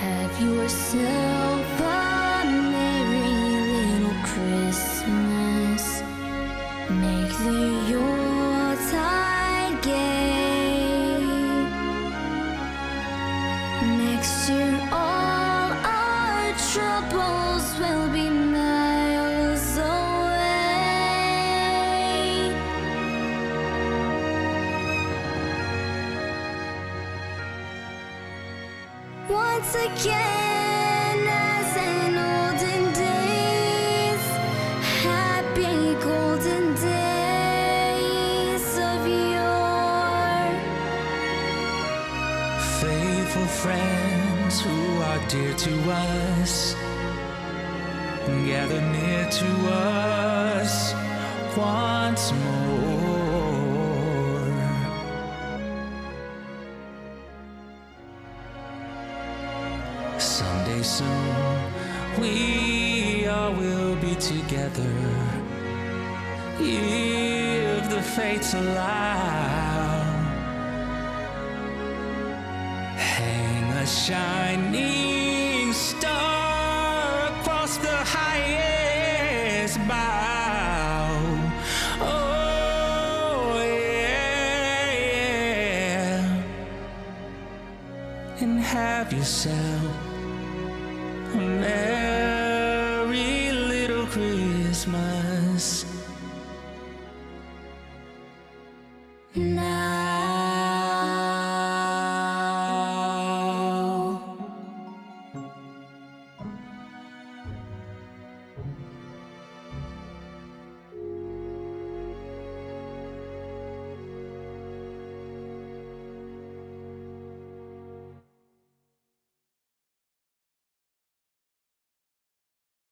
Have yourself a merry little Christmas. Make the Yuletide gay. Next year, Once again, as in olden days, happy golden days of yore. Faithful friends who are dear to us, gather near to us once more. Someday soon, we all will be together if the fates allow. Hang a shining And have yourself a merry